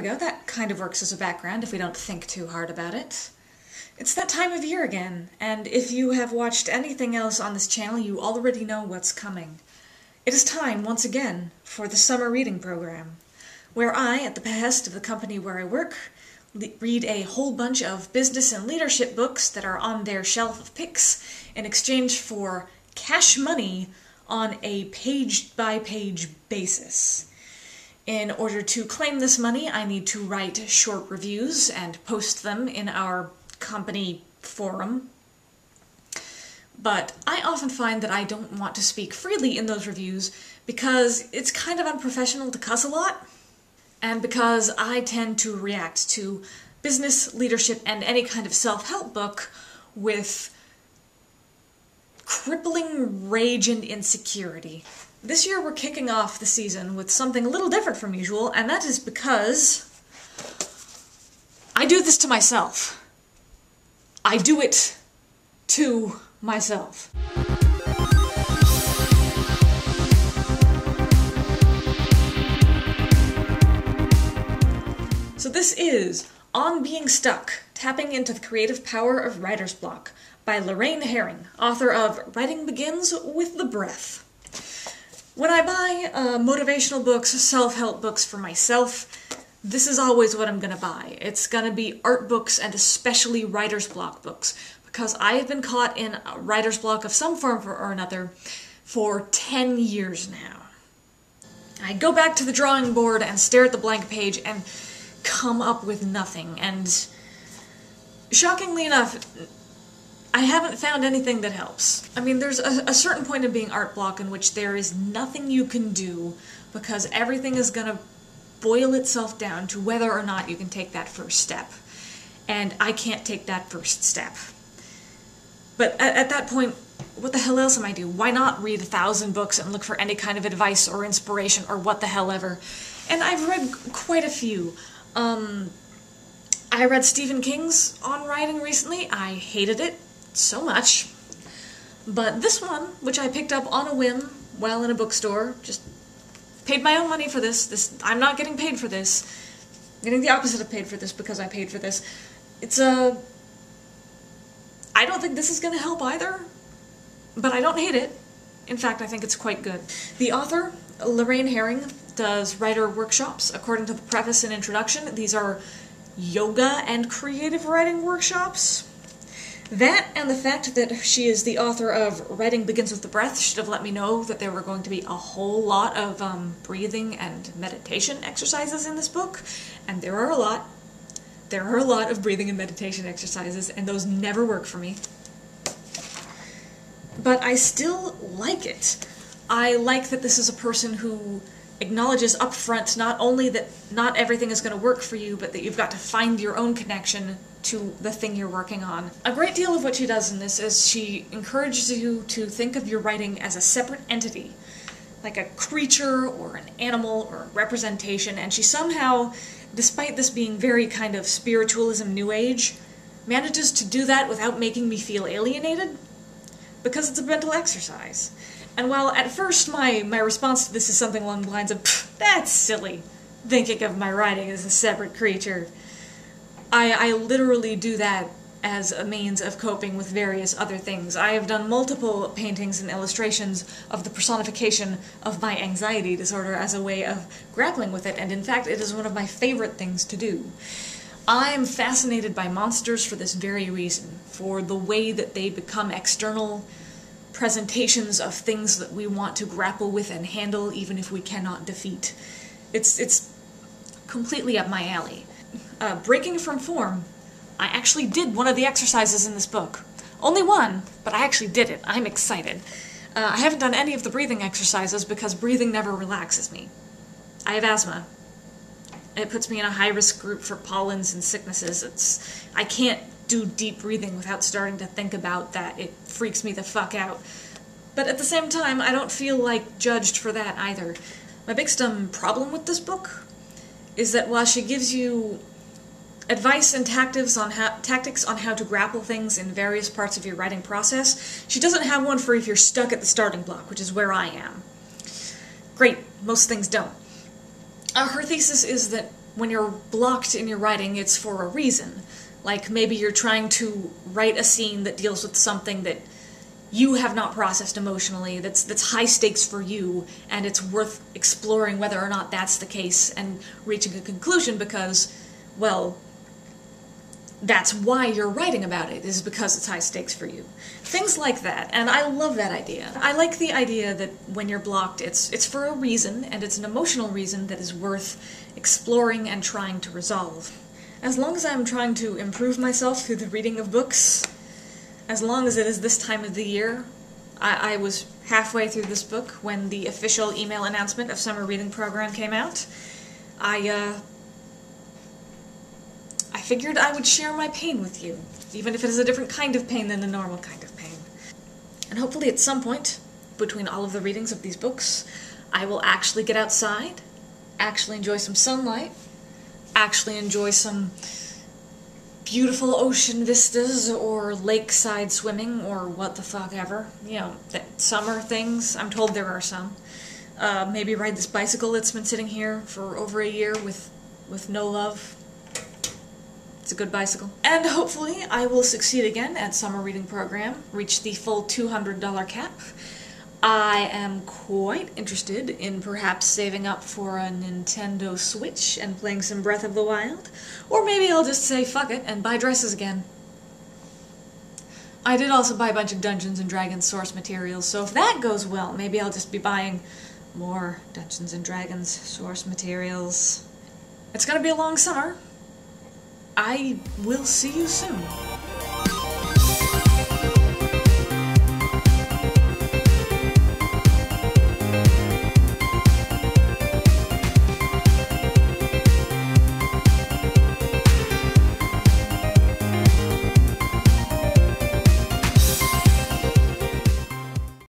we go. That kind of works as a background if we don't think too hard about it. It's that time of year again, and if you have watched anything else on this channel, you already know what's coming. It is time, once again, for the summer reading program, where I, at the behest of the company where I work, read a whole bunch of business and leadership books that are on their shelf of picks in exchange for cash money on a page by page basis. In order to claim this money, I need to write short reviews and post them in our company forum. But I often find that I don't want to speak freely in those reviews because it's kind of unprofessional to cuss a lot, and because I tend to react to business, leadership, and any kind of self help book with crippling rage and insecurity. This year we're kicking off the season with something a little different from usual, and that is because I do this to myself. I do it to myself. So this is On Being Stuck, Tapping into the Creative Power of Writer's Block by Laraine Herring, author of Writing Begins with the Breath. When I buy uh, motivational books, self-help books for myself, this is always what I'm gonna buy. It's gonna be art books and especially writer's block books because I have been caught in a writer's block of some form or another for 10 years now. I go back to the drawing board and stare at the blank page and come up with nothing and shockingly enough I haven't found anything that helps. I mean, there's a, a, certain point of being art block in which there is nothing you can do because everything is going to boil itself down to whether or not you can take that first step. And I can't take that first step. But at, at that point, what the hell else am I do? Why not read a thousand books and look for any kind of advice or inspiration or what the hell ever? And I've read quite a few. Um, I read Stephen King's On Writing recently. I hated it so much. But this one, which I picked up on a whim while in a bookstore, just paid my own money for this. This I'm not getting paid for this. I'm getting the opposite of paid for this because I paid for this. It's a I don't think this is going to help either, but I don't hate it. In fact, I think it's quite good. The author, Laraine Herring, does writer workshops. According to the preface and introduction, these are yoga and creative writing workshops. That and the fact that she is the author of Writing Begins with the Breath should have let me know that there were going to be a whole lot of um, breathing and meditation exercises in this book, and there are a lot. There are a lot of breathing and meditation exercises, and those never work for me. But I still like it. I like that this is a person who acknowledges upfront not only that not everything is going to work for you, but that you've got to find your own connection to the thing you're working on. A great deal of what she does in this is she encourages you to think of your writing as a separate entity, like a creature or an animal or a representation, and she somehow, despite this being very kind of spiritualism new age, manages to do that without making me feel alienated because it's a mental exercise. And while at first my, my response to this is something along the lines of, that's silly, thinking of my writing as a separate creature, I, I literally do that as a means of coping with various other things. I have done multiple paintings and illustrations of the personification of my anxiety disorder as a way of grappling with it, and in fact, it is one of my favorite things to do. I am fascinated by monsters for this very reason, for the way that they become external presentations of things that we want to grapple with and handle even if we cannot defeat. It's, it's completely up my alley uh, breaking from form, I actually did one of the exercises in this book. Only one, but I actually did it. I'm excited. Uh, I haven't done any of the breathing exercises because breathing never relaxes me. I have asthma. It puts me in a high-risk group for pollens and sicknesses. It's I can't do deep breathing without starting to think about that. It freaks me the fuck out. But at the same time, I don't feel like judged for that either. My biggest um, problem with this book is that while she gives you advice and tactics on how tactics on how to grapple things in various parts of your writing process. She doesn't have one for if you're stuck at the starting block, which is where I am. Great, most things don't. Uh, her thesis is that when you're blocked in your writing, it's for a reason. Like maybe you're trying to write a scene that deals with something that you have not processed emotionally, that's that's high stakes for you, and it's worth exploring whether or not that's the case and reaching a conclusion because, well, that's why you're writing about it, is because it's high stakes for you. Things like that, and I love that idea. I like the idea that when you're blocked, it's it's for a reason, and it's an emotional reason that is worth exploring and trying to resolve. As long as I'm trying to improve myself through the reading of books, as long as it is this time of the year, I, I was halfway through this book when the official email announcement of summer reading program came out. I, uh, figured I would share my pain with you, even if it is a different kind of pain than the normal kind of pain. And hopefully at some point, between all of the readings of these books, I will actually get outside, actually enjoy some sunlight, actually enjoy some beautiful ocean vistas or lakeside swimming or what the fuck ever. You know, summer things. I'm told there are some. Uh, maybe ride this bicycle that's been sitting here for over a year with with no love. It's a good bicycle. And hopefully I will succeed again at summer reading program, reach the full $200 cap, I am quite interested in perhaps saving up for a Nintendo Switch and playing some Breath of the Wild. Or maybe I'll just say fuck it and buy dresses again. I did also buy a bunch of Dungeons and Dragons source materials, so if that goes well, maybe I'll just be buying more Dungeons and Dragons source materials. It's gonna be a long summer. I will see you soon.